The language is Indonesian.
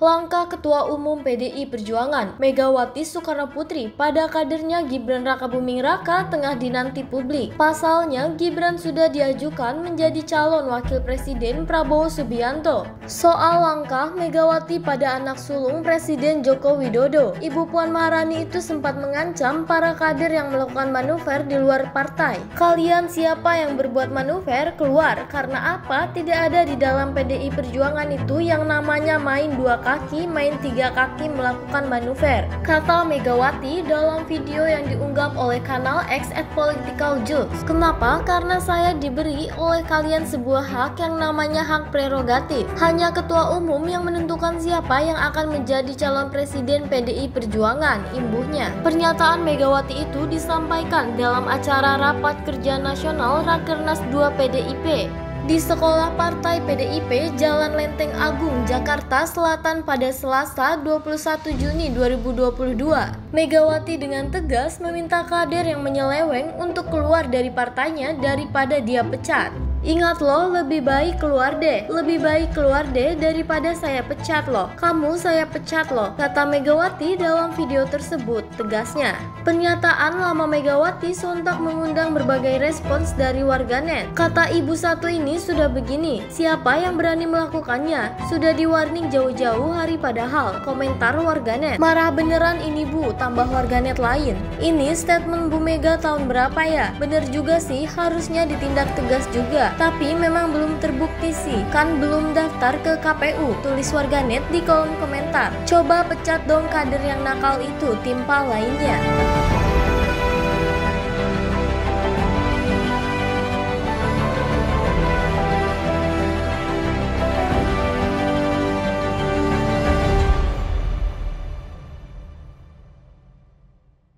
Langkah Ketua Umum PDI Perjuangan Megawati Soekarno Putri pada kadernya Gibran Rakabuming Raka tengah dinanti publik. Pasalnya, Gibran sudah diajukan menjadi calon wakil presiden Prabowo Subianto. Soal langkah Megawati pada anak sulung Presiden Joko Widodo, Ibu Puan Maharani itu sempat mengancam para kader yang melakukan manuver di luar partai. Kalian siapa yang berbuat manuver keluar karena apa tidak ada di dalam PDI Perjuangan itu yang namanya main dua kali kaki main tiga kaki melakukan manuver, kata Megawati dalam video yang diunggah oleh kanal X at Political Jokes. Kenapa? Karena saya diberi oleh kalian sebuah hak yang namanya hak prerogatif. Hanya ketua umum yang menentukan siapa yang akan menjadi calon presiden PDI Perjuangan, imbuhnya. Pernyataan Megawati itu disampaikan dalam acara Rapat Kerja Nasional Rakernas 2 PDIP di Sekolah Partai PDIP Jalan Lenteng Agung, Jakarta Selatan pada Selasa 21 Juni 2022. Megawati dengan tegas meminta kader yang menyeleweng untuk keluar dari partainya daripada dia pecat. Ingat loh, lebih baik keluar deh. Lebih baik keluar deh daripada saya pecat loh. Kamu saya pecat loh, kata Megawati dalam video tersebut, tegasnya. Pernyataan lama Megawati sontak mengundang berbagai respons dari warganet. Kata ibu satu ini sudah begini, siapa yang berani melakukannya? Sudah di warning jauh-jauh hari padahal, komentar warganet. Marah beneran ini bu, tambah warganet lain. Ini statement Bu Mega tahun berapa ya? Bener juga sih, harusnya ditindak tegas juga tapi memang belum terbukti sih, kan belum daftar ke KPU, tulis warganet di kolom komentar. Coba pecat dong kader yang nakal itu, timpal lainnya.